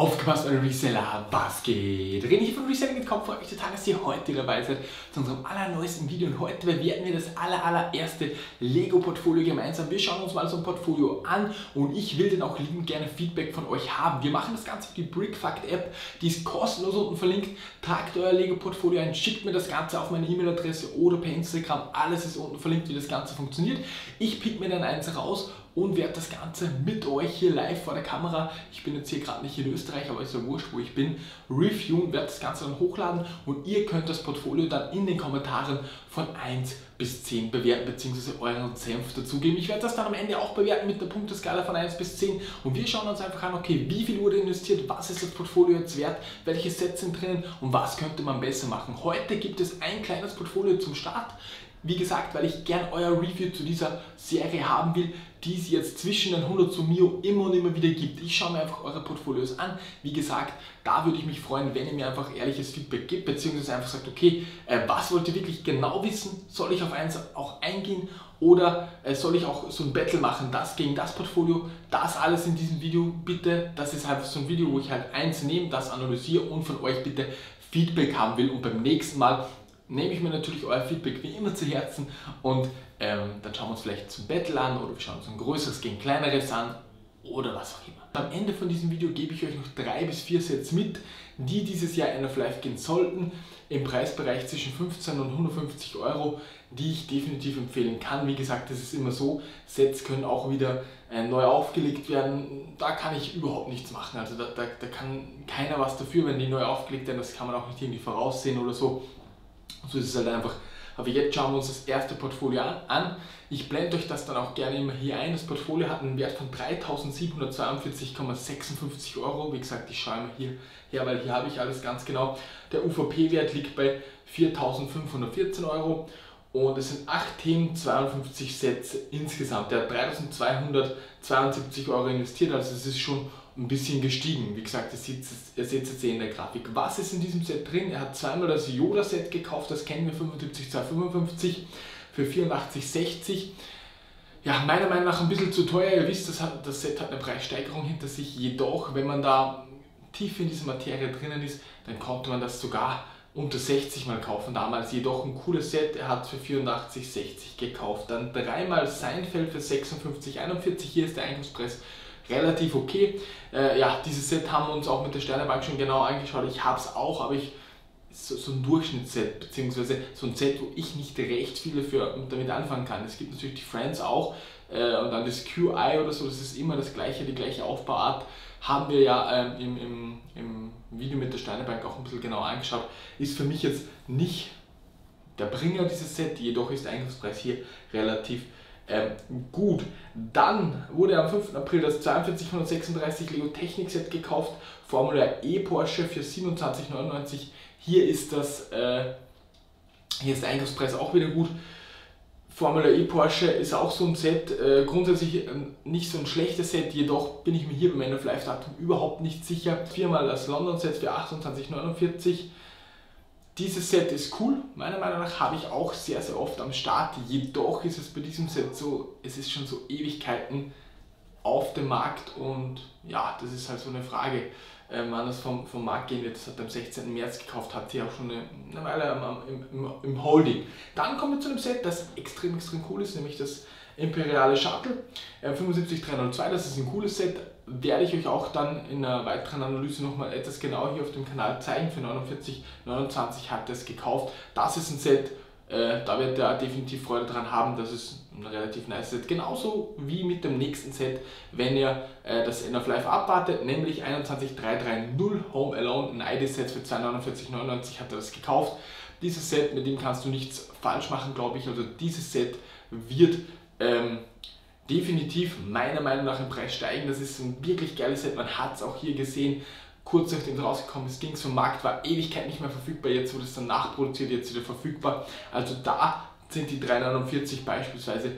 Aufgepasst, meine Reseller, was geht? Hier von Reselling.com, freut mich total, dass ihr heute dabei seid zu unserem allerneuesten Video und heute bewerten wir das aller, allererste Lego-Portfolio gemeinsam. Wir schauen uns mal so ein Portfolio an und ich will dann auch liebend gerne Feedback von euch haben. Wir machen das Ganze für die BrickFact-App, die ist kostenlos unten verlinkt. Tragt euer Lego-Portfolio ein, schickt mir das Ganze auf meine E-Mail-Adresse oder per Instagram, alles ist unten verlinkt, wie das Ganze funktioniert. Ich pick mir dann eins raus und werde das Ganze mit euch hier live vor der Kamera, ich bin jetzt hier gerade nicht in Österreich, aber ist ja wurscht, wo ich bin, reviewen, werde das Ganze dann hochladen und ihr könnt das Portfolio dann in den Kommentaren von 1 bis 10 bewerten, beziehungsweise euren Senf dazugeben. Ich werde das dann am Ende auch bewerten mit der Punkteskala von 1 bis 10 und wir schauen uns einfach an, okay, wie viel wurde investiert, was ist das Portfolio jetzt wert, welche Sets sind drinnen und was könnte man besser machen. Heute gibt es ein kleines Portfolio zum Start. Wie gesagt, weil ich gern euer Review zu dieser Serie haben will, die es jetzt zwischen den 100 zu Mio immer und immer wieder gibt. Ich schaue mir einfach eure Portfolios an. Wie gesagt, da würde ich mich freuen, wenn ihr mir einfach ehrliches Feedback gebt, beziehungsweise einfach sagt, okay, äh, was wollt ihr wirklich genau wissen? Soll ich auf eins auch eingehen oder äh, soll ich auch so ein Battle machen, das gegen das Portfolio? Das alles in diesem Video bitte. Das ist einfach so ein Video, wo ich halt eins nehme, das analysiere und von euch bitte Feedback haben will und beim nächsten Mal nehme ich mir natürlich euer Feedback wie immer zu Herzen und ähm, dann schauen wir uns vielleicht zum Battle an oder wir schauen uns ein größeres gegen kleineres an oder was auch immer. Am Ende von diesem Video gebe ich euch noch drei bis vier Sets mit, die dieses Jahr NF Live gehen sollten, im Preisbereich zwischen 15 und 150 Euro, die ich definitiv empfehlen kann. Wie gesagt, das ist immer so, Sets können auch wieder äh, neu aufgelegt werden, da kann ich überhaupt nichts machen. Also da, da, da kann keiner was dafür, wenn die neu aufgelegt werden, das kann man auch nicht irgendwie voraussehen oder so. So ist es halt einfach. Aber jetzt schauen wir uns das erste Portfolio an. Ich blende euch das dann auch gerne immer hier ein. Das Portfolio hat einen Wert von 3.742,56 Euro. Wie gesagt, ich schaue immer hier her, weil hier habe ich alles ganz genau. Der UVP-Wert liegt bei 4.514 Euro und es sind 8 Themen, 52 Sätze insgesamt. Der hat 3.272 Euro investiert, also es ist schon ein bisschen gestiegen. Wie gesagt, ihr seht, es jetzt eh in der Grafik. Was ist in diesem Set drin? Er hat zweimal das Yoda-Set gekauft, das kennen wir 75255 für 84,60. Ja, meiner Meinung nach ein bisschen zu teuer. Ihr wisst, das, hat, das Set hat eine Preissteigerung hinter sich. Jedoch, wenn man da tief in dieser Materie drinnen ist, dann konnte man das sogar unter 60 mal kaufen damals. Jedoch ein cooles Set. Er hat für 84,60 gekauft. Dann dreimal Seinfeld für 56,41. Hier ist der Einkaufspreis relativ okay. Äh, ja, dieses Set haben wir uns auch mit der Sternebank schon genau angeschaut. Ich habe es auch, aber ich so, so ein Durchschnittsset, beziehungsweise so ein Set, wo ich nicht recht viele für, damit anfangen kann. Es gibt natürlich die Friends auch äh, und dann das QI oder so, das ist immer das gleiche, die gleiche Aufbauart. Haben wir ja ähm, im, im, im Video mit der Steinebank auch ein bisschen genauer angeschaut. Ist für mich jetzt nicht der Bringer dieses Set, jedoch ist der Einkaufspreis hier relativ ähm, gut. Dann wurde am 5. April das 4236 Lego Technik Set gekauft, Formula E Porsche für 27,99. Hier ist das, äh, hier ist der Einkaufspreis auch wieder gut. Formula E Porsche ist auch so ein Set, äh, grundsätzlich äh, nicht so ein schlechtes Set, jedoch bin ich mir hier beim End of Life Datum überhaupt nicht sicher. Viermal das London Set für 28,49 dieses Set ist cool, meiner Meinung nach habe ich auch sehr, sehr oft am Start. Jedoch ist es bei diesem Set so, es ist schon so Ewigkeiten auf dem Markt und ja, das ist halt so eine Frage, äh, wann das vom, vom Markt gehen wird. Das hat am 16. März gekauft, hat sie auch schon eine, eine Weile im, im, im Holding. Dann kommen wir zu einem Set, das extrem, extrem cool ist, nämlich das Imperiale Shuttle äh, 75302. Das ist ein cooles Set, werde ich euch auch dann in einer weiteren Analyse nochmal etwas genauer hier auf dem Kanal zeigen. Für 49,29 hat er es gekauft. Das ist ein Set, äh, da wird er definitiv Freude dran haben. Das ist ein relativ nice Set. Genauso wie mit dem nächsten Set, wenn ihr äh, das End of Life abwartet, nämlich 21330 Home Alone, ein ID-Set für 249,99 hat er das gekauft. Dieses Set, mit dem kannst du nichts falsch machen, glaube ich. Also dieses Set wird ähm, definitiv meiner Meinung nach im Preis steigen. Das ist ein wirklich geiles Set, man hat es auch hier gesehen. Kurz nachdem es rausgekommen ist, ging es vom Markt, war Ewigkeit nicht mehr verfügbar, jetzt wurde es dann nachproduziert, jetzt wieder verfügbar. Also da sind die 349 beispielsweise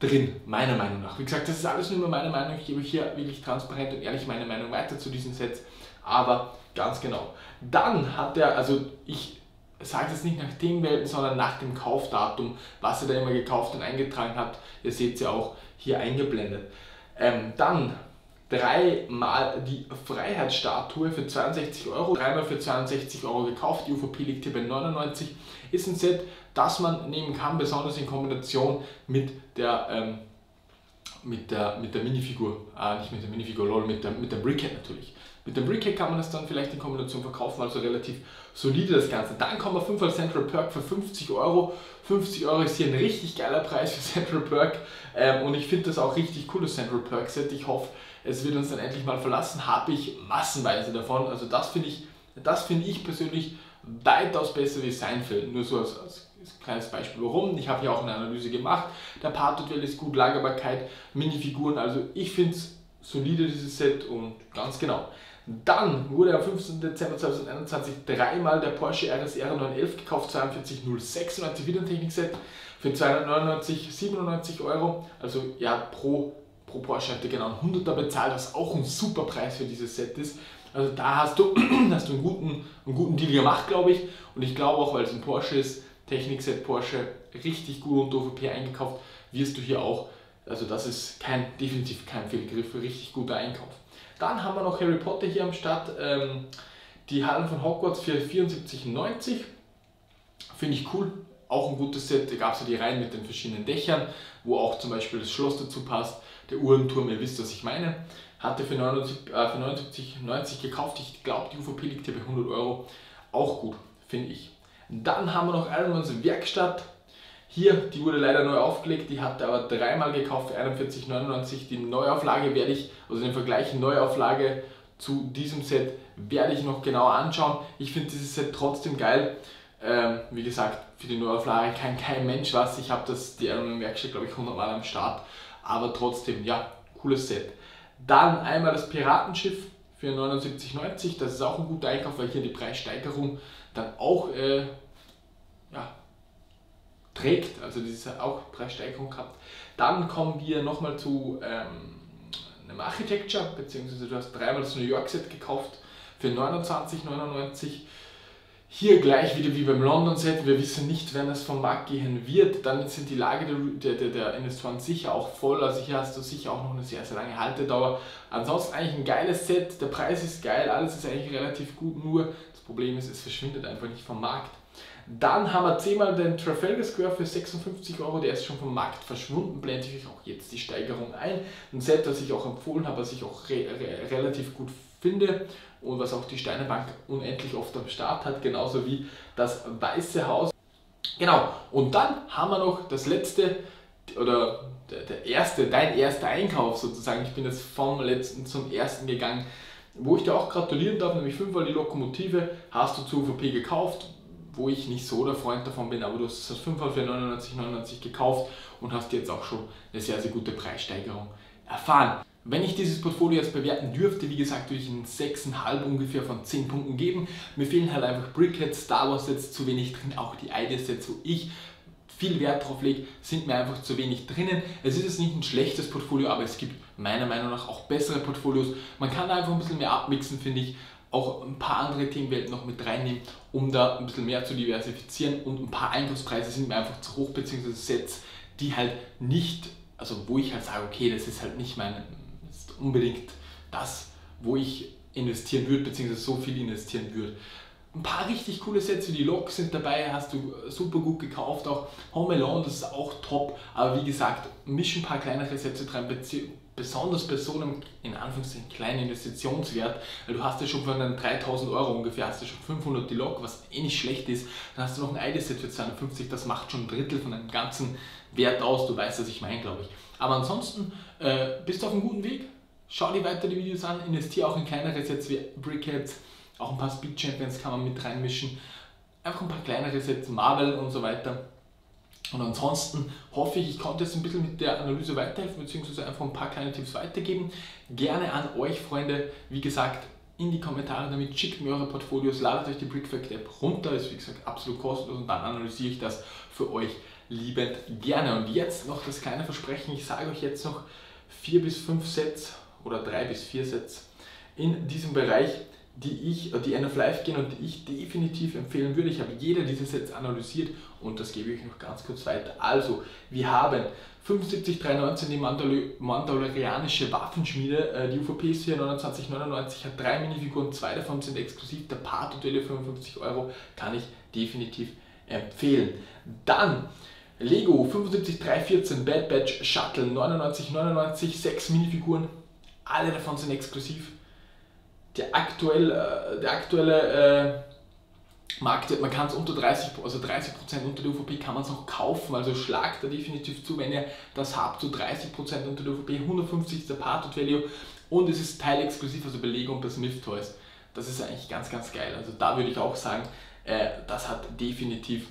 drin, meiner Meinung nach. Wie gesagt, das ist alles nur meine Meinung, ich gebe hier wirklich transparent und ehrlich meine Meinung weiter zu diesen Sets, aber ganz genau. Dann hat er, also ich sagt es nicht nach dem Welten, sondern nach dem Kaufdatum, was er da immer gekauft und eingetragen hat. Ihr seht es ja auch hier eingeblendet. Ähm, dann dreimal die Freiheitsstatue für 62 Euro, dreimal für 62 Euro gekauft. Die UVP liegt hier bei 99. Ist ein Set, das man nehmen kann, besonders in Kombination mit der, ähm, mit der, mit der Minifigur, äh, nicht mit der Minifigur, lol, mit der, mit der Brickhead natürlich. Mit dem Brickhead kann man das dann vielleicht in Kombination verkaufen, also relativ solide das Ganze. Dann kommen wir 5 als Central Perk für 50 Euro. 50 Euro ist hier ein richtig geiler Preis für Central Perk ähm, und ich finde das auch richtig cool, das Central Perk Set. Ich hoffe, es wird uns dann endlich mal verlassen. Habe ich massenweise davon. Also das finde ich, das ich persönlich weitaus besser wie Seinfeld. Nur so als, als kleines Beispiel. Warum? Ich habe hier auch eine Analyse gemacht. Der Part-Duell ist gut, Lagerbarkeit, Minifiguren. Also ich finde es solide, dieses Set und ganz genau. Dann wurde am 15. Dezember 2021 dreimal der Porsche RSR 911 gekauft, 42096, wieder ein Technikset für 299, 97 Euro. Also ja, pro, pro Porsche er genau einen 100er bezahlt, was auch ein super Preis für dieses Set ist. Also da hast du, hast du einen, guten, einen guten Deal gemacht, glaube ich. Und ich glaube auch, weil es ein Porsche ist, Technikset Porsche, richtig gut und OVP eingekauft, wirst du hier auch, also das ist kein, definitiv kein Fehlgriff, richtig guter Einkauf. Dann haben wir noch Harry Potter hier am Start. Ähm, die Hallen von Hogwarts für 74,90. Finde ich cool. Auch ein gutes Set. Da gab es ja die Reihen mit den verschiedenen Dächern, wo auch zum Beispiel das Schloss dazu passt. Der Uhrenturm, ihr wisst, was ich meine. Hatte für 79,90 äh, für 79, 90 gekauft. Ich glaube, die UVP liegt hier bei 100 Euro. Auch gut, finde ich. Dann haben wir noch Ironmans Werkstatt. Hier, die wurde leider neu aufgelegt, die hatte aber dreimal gekauft für 41,99. Die Neuauflage werde ich, also den Vergleich Neuauflage zu diesem Set werde ich noch genauer anschauen. Ich finde dieses Set trotzdem geil. Ähm, wie gesagt, für die Neuauflage kann kein Mensch was. Ich habe das, die Iron Werkstatt, glaube ich, 100 Mal am Start. Aber trotzdem, ja, cooles Set. Dann einmal das Piratenschiff für 79,90. Das ist auch ein guter Einkauf, weil hier die Preissteigerung dann auch äh, trägt, also diese auch Preissteigerung gehabt. Dann kommen wir nochmal zu ähm, einem Architecture, beziehungsweise du hast dreimal das New York Set gekauft für 29,99. Hier gleich wieder wie beim London Set, wir wissen nicht, wenn es vom Markt gehen wird, dann sind die Lager der, der, der Investoren sicher auch voll, also hier hast du sicher auch noch eine sehr, sehr lange Haltedauer. Ansonsten eigentlich ein geiles Set, der Preis ist geil, alles ist eigentlich relativ gut, nur das Problem ist, es verschwindet einfach nicht vom Markt. Dann haben wir zehnmal den Trafalgar Square für 56 Euro, der ist schon vom Markt verschwunden, blende ich euch auch jetzt die Steigerung ein. Ein Set, das ich auch empfohlen habe, was ich auch re re relativ gut finde und was auch die Steinebank unendlich oft am Start hat, genauso wie das Weiße Haus. Genau, und dann haben wir noch das letzte, oder der, erste, dein erster Einkauf sozusagen. Ich bin jetzt vom letzten zum ersten gegangen, wo ich dir auch gratulieren darf, nämlich fünfmal die Lokomotive hast du zu UVP gekauft wo ich nicht so der Freund davon bin, aber du hast das 5 für 99,99 gekauft und hast jetzt auch schon eine sehr, sehr gute Preissteigerung erfahren. Wenn ich dieses Portfolio jetzt bewerten dürfte, wie gesagt, würde ich ein 6,5 ungefähr von 10 Punkten geben. Mir fehlen halt einfach Brickheads, Star Wars Sets zu wenig drin, auch die Ideas Sets, wo ich viel Wert drauf lege, sind mir einfach zu wenig drinnen. Es ist jetzt nicht ein schlechtes Portfolio, aber es gibt meiner Meinung nach auch bessere Portfolios. Man kann da einfach ein bisschen mehr abmixen, finde ich auch ein paar andere Themenwelten noch mit reinnehmen, um da ein bisschen mehr zu diversifizieren und ein paar Einkaufspreise sind mir einfach zu hoch, beziehungsweise Sets, die halt nicht, also wo ich halt sage, okay, das ist halt nicht mein, ist unbedingt das, wo ich investieren würde, beziehungsweise so viel investieren würde. Ein paar richtig coole Sets wie die Lok sind dabei, hast du super gut gekauft, auch Home Alone, das ist auch top, aber wie gesagt, mischen ein paar kleinere Sätze dran, besonders bei so einem, in Anführungszeichen, kleinen Investitionswert, weil du hast ja schon von den 3000 Euro ungefähr, hast du schon 500 die Lok, was eh nicht schlecht ist, dann hast du noch ein ID-Set für 250, das macht schon ein Drittel von deinem ganzen Wert aus, du weißt, was ich meine, glaube ich. Aber ansonsten äh, bist du auf einem guten Weg, schau dir weiter die Videos an, investiere auch in kleinere Sets wie Brickheads, auch ein paar Speed Champions kann man mit reinmischen, einfach ein paar kleinere Sets, Marvel und so weiter und ansonsten hoffe ich, ich konnte jetzt ein bisschen mit der Analyse weiterhelfen, beziehungsweise einfach ein paar kleine Tipps weitergeben. Gerne an euch, Freunde, wie gesagt, in die Kommentare damit, schickt mir eure Portfolios, ladet euch die Brickfact App runter, ist wie gesagt absolut kostenlos und dann analysiere ich das für euch liebend gerne. Und jetzt noch das kleine Versprechen, ich sage euch jetzt noch vier bis fünf Sets oder drei bis vier Sets in diesem Bereich, die ich, die End of Life gehen und die ich definitiv empfehlen würde. Ich habe jede dieser Sets analysiert und das gebe ich noch ganz kurz weiter. Also, wir haben 75319 die Mandalorianische Waffenschmiede. Äh, die UVP ist hier 2999, hat drei Minifiguren, zwei davon sind exklusiv. Der und 55 Euro kann ich definitiv empfehlen. Dann Lego 75314 Bad Batch Shuttle 9999, sechs Minifiguren, alle davon sind exklusiv. Der, aktuell, äh, der aktuelle äh, Marktwert, man kann es unter 30, also 30% unter der UVP kann man es noch kaufen, also schlagt da definitiv zu, wenn ihr das habt, zu so 30% unter der UVP, 150 ist der Part Value und es ist teilexklusiv, also Belegung bei Smith Toys. Das ist eigentlich ganz, ganz geil. Also da würde ich auch sagen, äh, das hat definitiv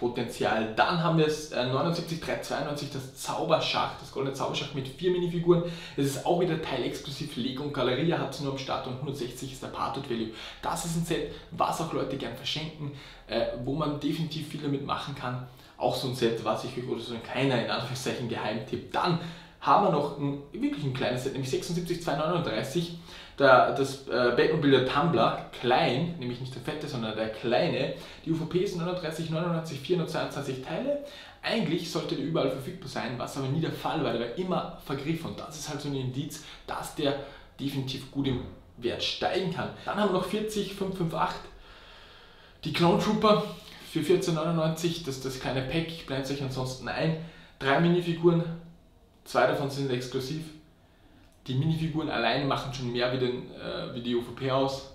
Potenzial. Dann haben wir es äh, 79392, das Zauberschacht, das goldene Zauberschacht mit vier Minifiguren. Es ist auch wieder teilexklusiv Lego und Galeria hat es nur am Start und 160 ist der Partout Value. Das ist ein Set, was auch Leute gern verschenken, äh, wo man definitiv viel damit machen kann. Auch so ein Set, was ich euch, oder so ein kleiner, in Anführungszeichen, Geheimtipp. Dann haben wir noch ein, wirklich ein kleines Set, nämlich 76239. Der, das äh, Batmobile der Tumblr, klein, nämlich nicht der fette, sondern der kleine. Die UVP ist 39, 99, 422 Teile. Eigentlich sollte der überall verfügbar sein, was aber nie der Fall war. Der war immer vergriffen und das ist halt so ein Indiz, dass der definitiv gut im Wert steigen kann. Dann haben wir noch 40, 558. Die Clone Trooper für 14,99, das ist das kleine Pack, ich blende es euch ansonsten ein. Drei Minifiguren, Zwei davon sind exklusiv. Die Minifiguren allein machen schon mehr wie, den, äh, wie die UVP aus.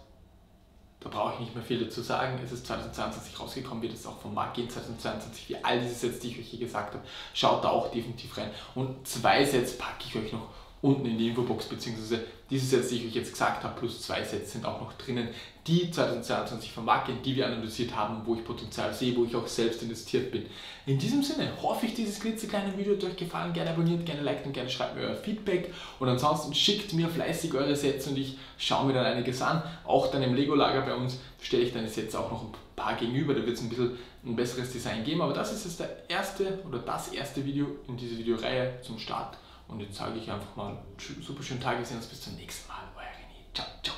Da brauche ich nicht mehr viel dazu sagen. Es ist 2022 rausgekommen, wird es auch vom Markt gehen 2022, wie all diese Sets, die ich euch hier gesagt habe. Schaut da auch definitiv rein. Und zwei Sets packe ich euch noch unten in die Infobox, beziehungsweise diese Sets, die ich euch jetzt gesagt habe, plus zwei Sets sind auch noch drinnen, die 2022 vom Markt gehen, die wir analysiert haben, wo ich Potenzial sehe, wo ich auch selbst investiert bin. In diesem Sinne hoffe ich, dieses klitzekleine Video hat euch gefallen. Gerne abonniert, gerne liked und gerne schreibt mir euer Feedback. Und ansonsten schickt mir fleißig eure Sets und ich schaue mir dann einiges an. Auch dann im Lego-Lager bei uns stelle ich deine Sets auch noch ein paar gegenüber. Da wird es ein bisschen ein besseres Design geben. Aber das ist jetzt der erste oder das erste Video in dieser Videoreihe zum Start. Und jetzt sage ich einfach mal, super schönen Tag, wir sehen uns bis zum nächsten Mal. Euer René. Ciao, ciao.